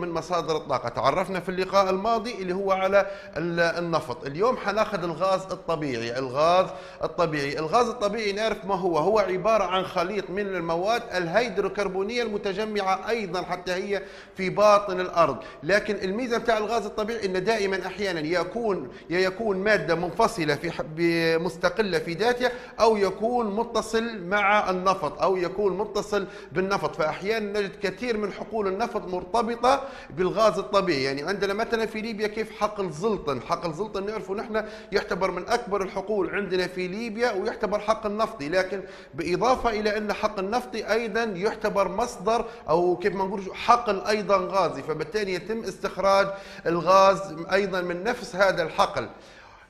من مصادر الطاقة. تعرفنا في اللقاء الماضي اللي هو على النفط. اليوم حناخذ الغاز الطبيعي. الغاز الطبيعي. الغاز الطبيعي نعرف ما هو. هو عبارة عن خليط من المواد الهيدروكربونية المتجمعة أيضا حتى هي في باطن الأرض. لكن الميزة بتاع الغاز الطبيعي أنه دائما أحيانا يكون يكون مادة منفصلة في مستقلة في ذاتها أو يكون متصل مع النفط أو يكون متصل بالنفط. فأحيانا نجد كثير من حقول النفط مرتبطة بالغاز الطبيعي. يعني عندنا مثلا في ليبيا كيف حقل زلطن؟ حقل زلطن نعرفه نحن يعتبر من أكبر الحقول عندنا في ليبيا ويعتبر حقل نفطي لكن بإضافة إلى أن حقل نفطي أيضا يعتبر مصدر أو كيف ما نقول حقل أيضا غازي. فبالتالي يتم استخراج الغاز أيضا من نفس هذا الحقل.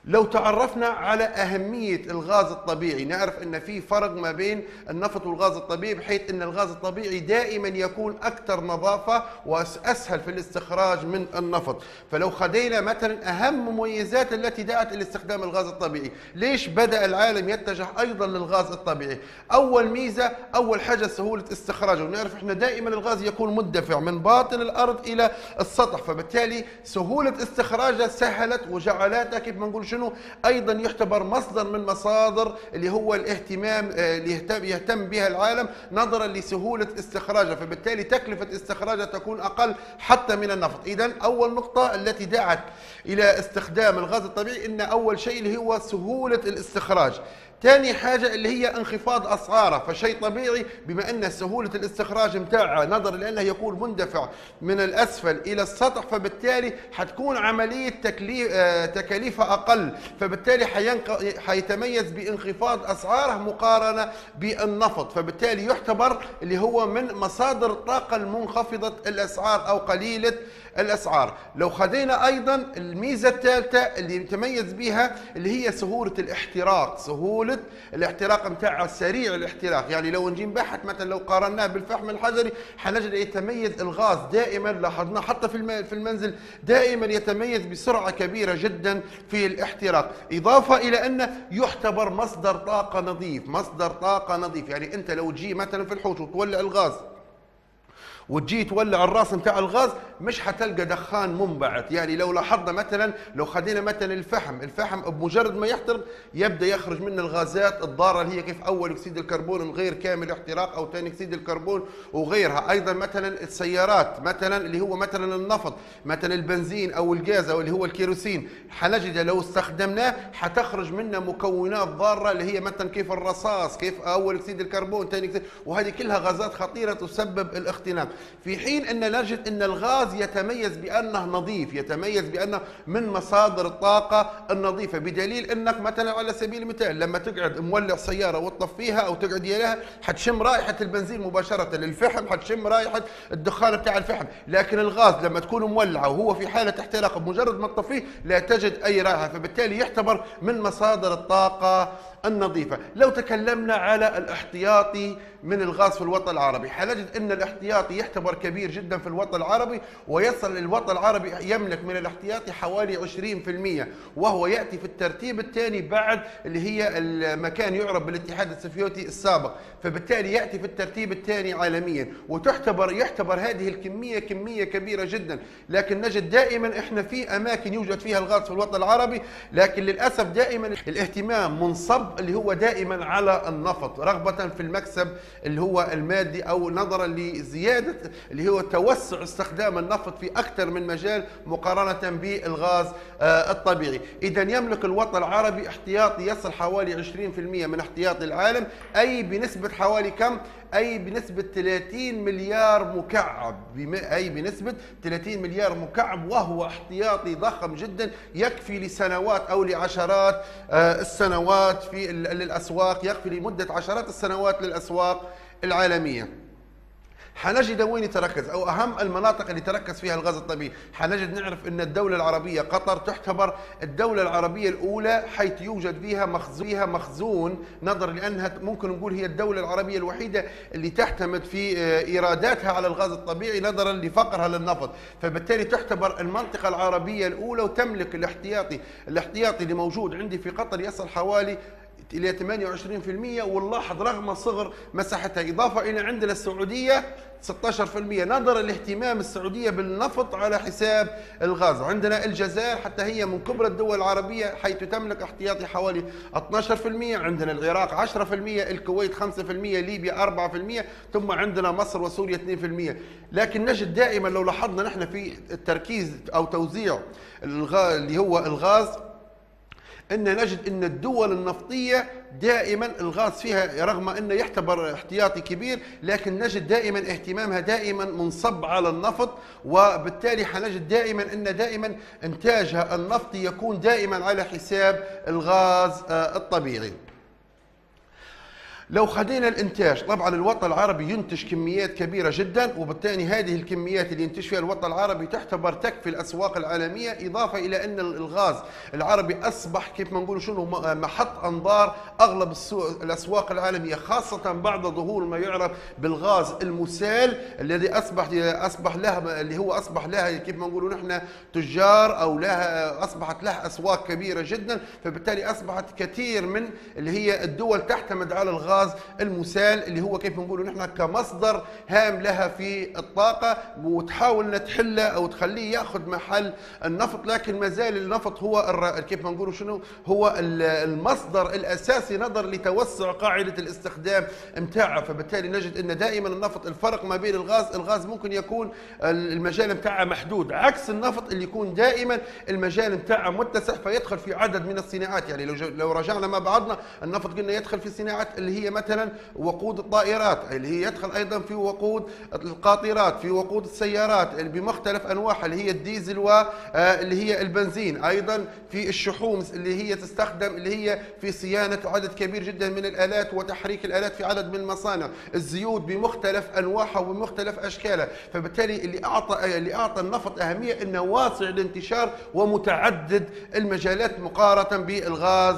لو تعرفنا على أهمية الغاز الطبيعي نعرف أن في فرق ما بين النفط والغاز الطبيعي بحيث أن الغاز الطبيعي دائما يكون أكثر نظافة وأسهل في الاستخراج من النفط. فلو خدينا مثلا أهم مميزات التي دعت إلى استخدام الغاز الطبيعي ليش بدأ العالم يتجه أيضا للغاز الطبيعي؟ أول ميزة أول حاجة سهولة استخراجه ونعرف إحنا دائما الغاز يكون مندفع من باطن الأرض إلى السطح فبالتالي سهولة استخراجه سهلت وجعلتها كيف ما نقول شنو؟ أيضا يعتبر مصدر من مصادر اللي هو الاهتمام آه، اللي يهتم, بها العالم نظرا لسهولة استخراجها. فبالتالي تكلفة استخراجها تكون أقل حتى من النفط. اذا أول نقطة التي دعت إلى استخدام الغاز الطبيعي إن أول شيء اللي هو سهولة الاستخراج. ثاني حاجة اللي هي انخفاض أسعاره فشيء طبيعي بما أن سهولة الاستخراج متاعها نظرا لأنه يكون مندفع من الأسفل إلى السطح فبالتالي حتكون عملية تكليف آه، تكاليفها أقل فبالتالي حيتميز بانخفاض أسعاره مقارنة بالنفط فبالتالي يعتبر اللي هو من مصادر الطاقة المنخفضة الأسعار أو قليلة الأسعار. لو خذينا أيضا الميزة الثالثة اللي يتميز بها اللي هي سهولة الاحتراق سهولة الاحتراق متاعها سريع الاحتراق. يعني لو نجي نبحث مثلا لو قارناه بالفحم الحجري حنجد يتميز الغاز دائما لاحظنا حتى في في المنزل دائما يتميز بسرعة كبيرة جدا في الاحتراق. إضافة إلى أنه يعتبر مصدر طاقة نظيف مصدر طاقة نظيف. يعني أنت لو تجي مثلا في الحوش وتولع الغاز وتجي تولع الراس نتاع الغاز مش حتلقى دخان منبعث. يعني لو لاحظنا مثلا لو خدينا مثلا الفحم الفحم بمجرد ما يحترق يبدأ يخرج منه الغازات الضارة اللي هي كيف أول أكسيد الكربون غير كامل احتراق أو ثاني أكسيد الكربون وغيرها. أيضا مثلا السيارات مثلا اللي هو مثلا النفط مثلا البنزين أو الغاز أو اللي هو الكيروسين. حنجد لو استخدمناه حتخرج منه مكونات ضارة اللي هي مثلا كيف الرصاص كيف أول أكسيد الكربون ثاني أكسيد. وهذه كلها غازات خطيرة تسبب الاختناق. في حين أن نجد أن الغاز يتميز بأنه نظيف يتميز بأنه من مصادر الطاقة النظيفة بدليل أنك مثلا على سبيل المثال لما تقعد مولع سيارة وتطفيها أو تقعد يلها حتشم رائحة البنزين مباشرة للفحم حتشم رائحة الدخان بتاع الفحم. لكن الغاز لما تكون مولعة وهو في حالة احتراق بمجرد ما تطفيه لا تجد أي رائحة فبالتالي يعتبر من مصادر الطاقة النظيفة. لو تكلمنا على الاحتياطي من الغاز في الوطن العربي حنجد أن الاحتياطي يعتبر كبير جدا في الوطن العربي ويصل الوطن العربي يملك من الاحتياطي حوالي 20% وهو يأتي في الترتيب الثاني بعد اللي هي المكان يعرف بالاتحاد السوفيتي السابق. فبالتالي يأتي في الترتيب الثاني عالميا وتعتبر يعتبر هذه الكمية كمية كبيرة جدا. لكن نجد دائما إحنا في أماكن يوجد فيها الغاز في الوطن العربي لكن للأسف دائما الاهتمام منصب اللي هو دائما على النفط رغبة في المكسب اللي هو المادي أو نظرا لزيادة اللي هو توسع استخدام النفط في أكثر من مجال مقارنة بالغاز آه، الطبيعي. إذا يملك الوطن العربي احتياطي يصل حوالي 20% من احتياطي العالم أي بنسبة حوالي كم؟ أي بنسبة 30 مليار مكعب. أي بنسبة 30 مليار مكعب وهو احتياطي ضخم جدا يكفي لسنوات أو لعشرات آه، السنوات في للأسواق يكفي لمدة عشرات السنوات للأسواق العالمية. حنجد وين يتركز؟ أو أهم المناطق اللي تركز فيها الغاز الطبيعي. حنجد نعرف إن الدولة العربية قطر تعتبر الدولة العربية الأولى حيث يوجد فيها مخزون فيها مخزون نظرا لأنها ممكن نقول هي الدولة العربية الوحيدة اللي تعتمد في آه، إيراداتها على الغاز الطبيعي نظرا لفقرها للنفط. فبالتالي تعتبر المنطقة العربية الأولى وتملك الاحتياطي الاحتياطي اللي موجود عندي في قطر يصل حوالي إلى 28% ونلاحظ رغم صغر مساحتها. إضافة إلى عندنا السعودية 16% نظرا لاهتمام السعودية بالنفط على حساب الغاز. عندنا الجزائر حتى هي من كبرى الدول العربية حيث تملك احتياطي حوالي 12% عندنا العراق 10% الكويت 5% ليبيا 4% ثم عندنا مصر وسوريا 2% لكن نجد دائما لو لاحظنا نحن في التركيز أو توزيع اللي هو الغاز إن نجد إن الدول النفطية دائما الغاز فيها رغم إنه يعتبر احتياطي كبير لكن نجد دائما اهتمامها دائما منصب على النفط وبالتالي حنجد دائما إن دائما إنتاجها النفطي يكون دائما على حساب الغاز آه، الطبيعي. لو خدينا الإنتاج طبعا الوطن العربي ينتج كميات كبيرة جدا وبالتالي هذه الكميات اللي ينتج فيها الوطن العربي تعتبر تكفي الأسواق العالمية إضافة إلى أن الغاز العربي أصبح كيف ما نقول شنو محط أنظار أغلب الأسواق العالمية خاصة بعد ظهور ما يعرف بالغاز المسال الذي اصبح أصبح له اللي هو أصبح لها كيف ما نقولوا نحن تجار أو لها أصبحت لها أسواق كبيرة جدا فبالتالي أصبحت كثير من اللي هي الدول تعتمد على الغاز الغاز المسال اللي هو كيف نقول نحن كمصدر هام لها في الطاقة وتحاول تحله أو تخليه يأخذ محل النفط لكن ما زال النفط هو كيف نقول شنو؟ هو المصدر الأساسي نظر لتوسع قاعدة الاستخدام متاعها فبالتالي نجد إن دائما النفط الفرق ما بين الغاز الغاز ممكن يكون المجال متاعه محدود عكس النفط اللي يكون دائما المجال متاعه متسع فيدخل في عدد من الصناعات. يعني لو لو رجعنا مع بعضنا النفط قلنا يدخل في صناعات اللي هي مثلا وقود الطائرات اللي هي يدخل أيضا في وقود القاطرات في وقود السيارات بمختلف أنواعها اللي هي الديزل واللي هي البنزين. أيضا في الشحوم اللي هي تستخدم اللي هي في صيانة عدد كبير جدا من الآلات وتحريك الآلات في عدد من المصانع. الزيوت بمختلف أنواعها وبمختلف أشكالها. فبالتالي اللي أعطى اللي أعطى النفط أهمية انه واسع الانتشار ومتعدد المجالات مقارنة بالغاز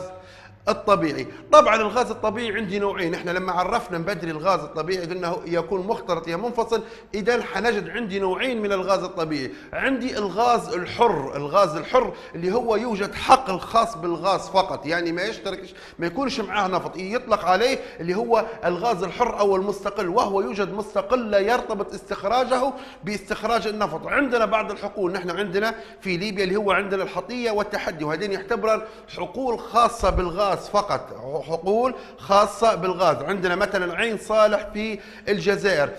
الطبيعي. طبعا الغاز الطبيعي عندي نوعين. إحنا لما عرفنا من بدري الغاز الطبيعي قلنا يكون مختلط يا منفصل إذا حنجد عندي نوعين من الغاز الطبيعي. عندي الغاز الحر الغاز الحر اللي هو يوجد حقل خاص بالغاز فقط. يعني ما يشتركش ما يكونش معاه نفط. يطلق عليه اللي هو الغاز الحر أو المستقل وهو يوجد مستقل لا يرتبط استخراجه باستخراج النفط. عندنا بعض الحقول. نحن عندنا في ليبيا اللي هو عندنا الحطية والتحدي وهذين يعتبر حقول خاصة بالغاز. الغاز فقط حقول خاصة بالغاز. عندنا مثلا عين صالح في الجزائر.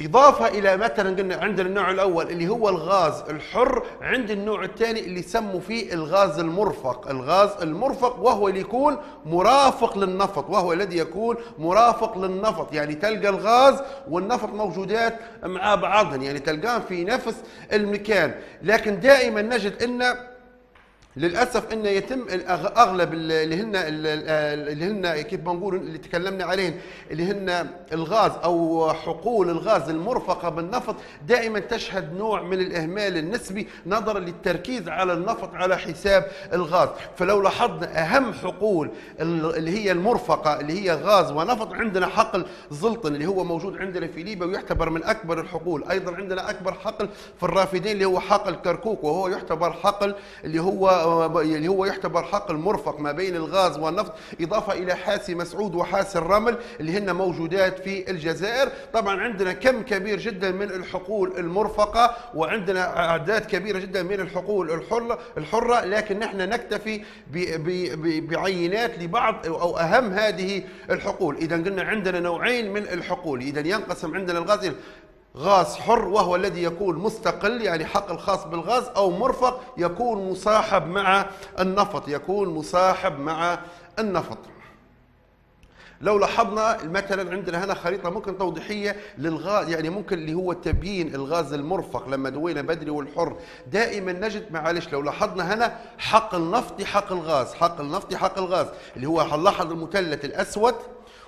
إضافة إلى مثلا قلنا عندنا النوع الأول اللي هو الغاز الحر عند النوع الثاني اللي يسموا فيه الغاز المرفق. الغاز المرفق وهو اللي يكون مرافق للنفط وهو الذي يكون مرافق للنفط. يعني تلقى الغاز والنفط موجودات مع بعضهم يعني تلقاهم في نفس المكان. لكن دائما نجد أن للأسف انه يتم أغلب اللي هن اللي هن كيف بنقول اللي تكلمنا عليهم اللي هن الغاز أو حقول الغاز المرفقه بالنفط دائما تشهد نوع من الإهمال النسبي نظرا للتركيز على النفط على حساب الغاز. فلو لاحظنا أهم حقول اللي هي المرفقة اللي هي غاز ونفط عندنا حقل زلطن اللي هو موجود عندنا في ليبيا ويعتبر من أكبر الحقول. أيضا عندنا أكبر حقل في الرافدين اللي هو حقل كركوك وهو يعتبر حقل اللي هو اللي هو يعتبر حقل مرفق ما بين الغاز والنفط إضافة إلى حاسي مسعود وحاسي الرمل اللي هن موجودات في الجزائر. طبعا عندنا كم كبير جدا من الحقول المرفقة وعندنا أعداد كبيرة جدا من الحقول الحرة, الحرة لكن نحن نكتفي بعينات لبعض أو أهم هذه الحقول. إذا قلنا عندنا نوعين من الحقول. إذا ينقسم عندنا الغاز غاز حر وهو الذي يكون مستقل يعني حقل خاص بالغاز أو مرفق يكون مصاحب مع النفط يكون مصاحب مع النفط. لو لاحظنا مثلا عندنا هنا خريطة ممكن توضيحية للغاز يعني ممكن اللي هو تبيين الغاز المرفق لما دوينا بدري والحر دائما نجد معلش لو لاحظنا هنا حق النفطي حق الغاز حق النفطي حق الغاز اللي هو هنلاحظ المثلث الأسود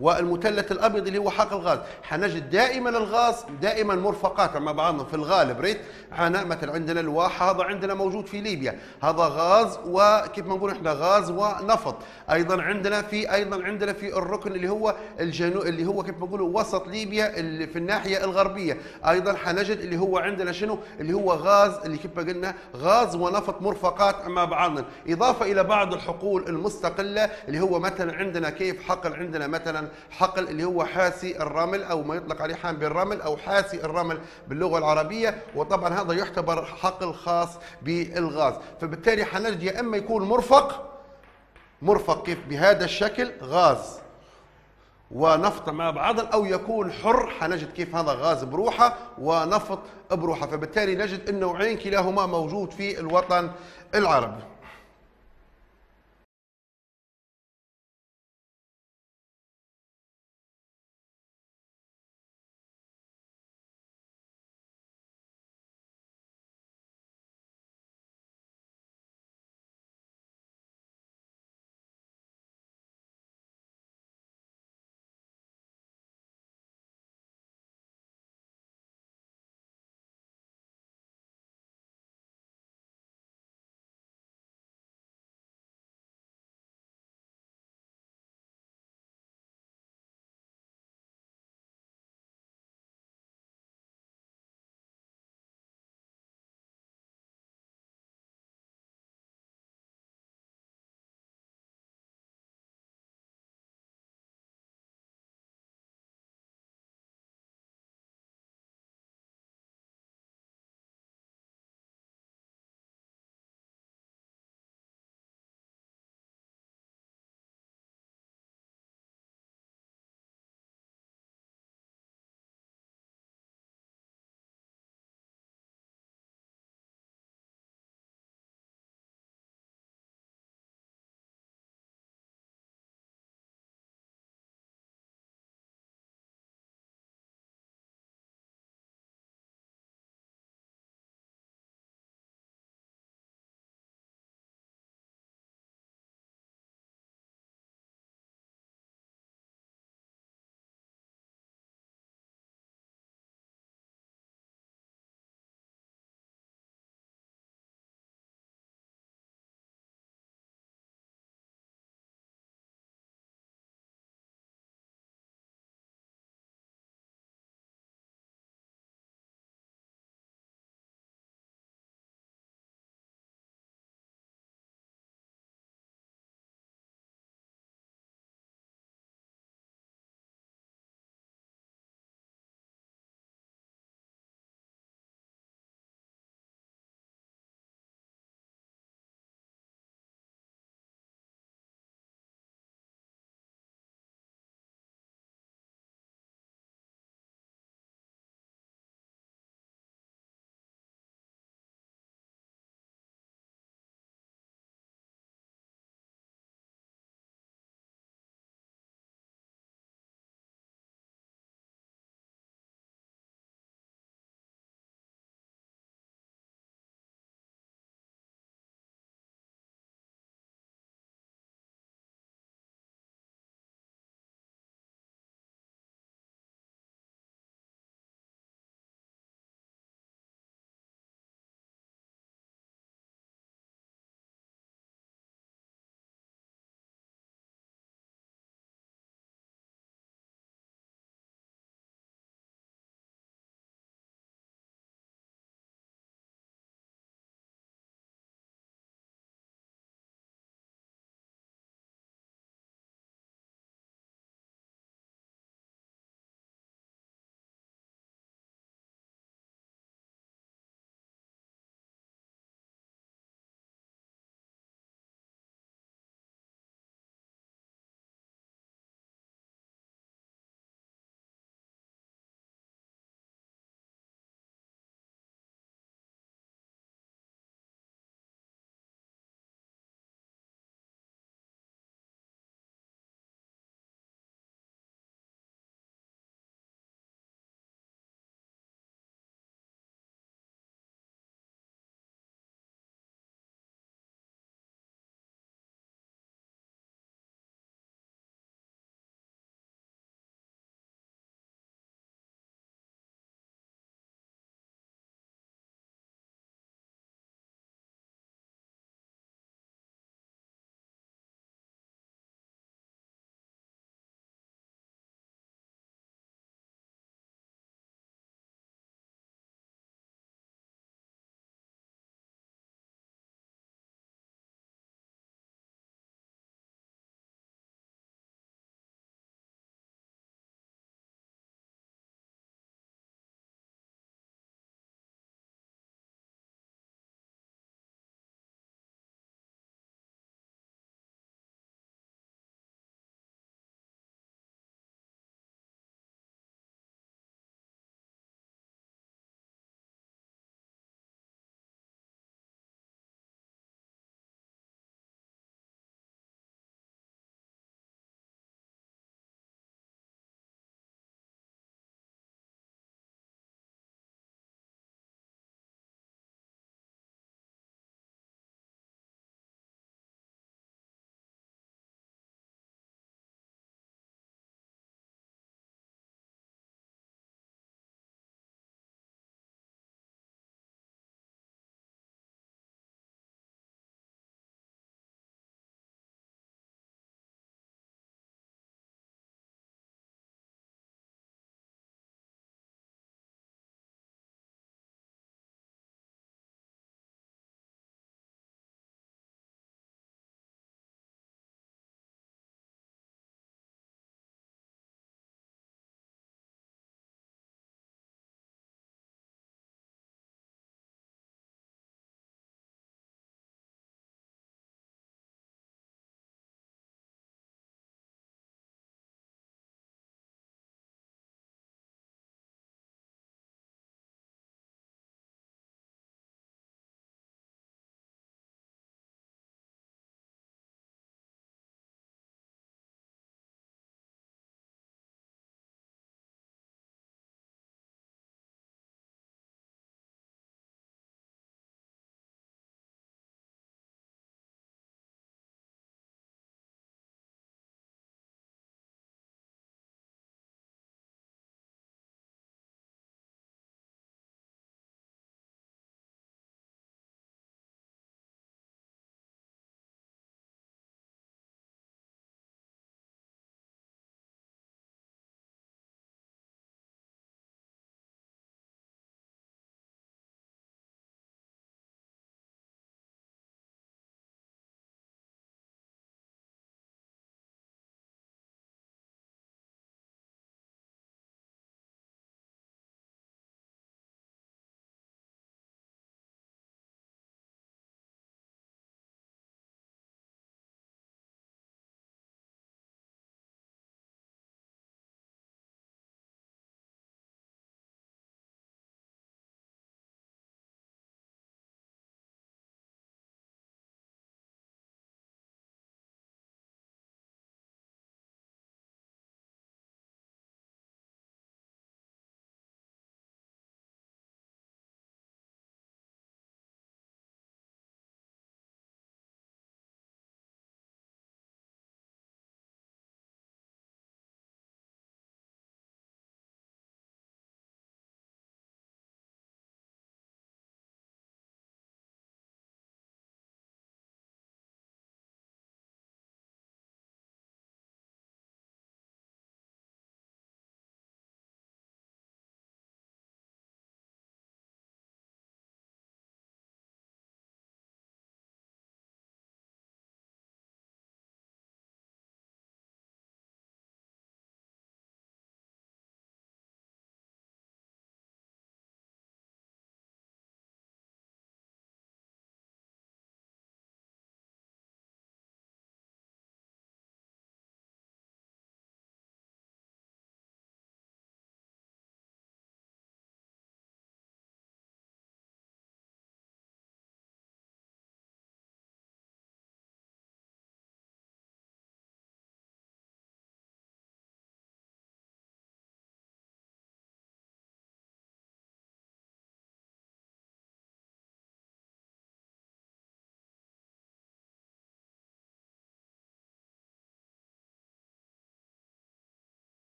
والمثلث الأبيض اللي هو حق الغاز. حنجد دائما الغاز دائما مرفقات. مع بعضهم في الغالب ريت؟ حنا مثلا عندنا الواح هذا عندنا موجود في ليبيا. هذا غاز وكيف ما نقول إحنا غاز ونفط. أيضا عندنا في أيضا عندنا في الركن اللي هو الجنوب اللي هو كيف ما نقولوا وسط ليبيا اللي في الناحية الغربية. أيضا حنجد اللي هو عندنا شنو؟ اللي هو غاز اللي كيف ما قلنا غاز ونفط مرفقات. مع بعضهم إضافة إلى بعض الحقول المستقلة اللي هو مثلا عندنا كيف حقل عندنا مثلا حقل اللي هو حاسي الرمل أو ما يطلق عليه حام بالرمل أو حاسي الرمل باللغة العربية. وطبعا هذا يعتبر حقل خاص بالغاز. فبالتالي حنجد يا إما يكون مرفق مرفق كيف؟ بهذا الشكل غاز. ونفط مع بعض أو يكون حر حنجد كيف هذا غاز بروحه ونفط بروحه. فبالتالي نجد النوعين كلاهما موجود في الوطن العربي.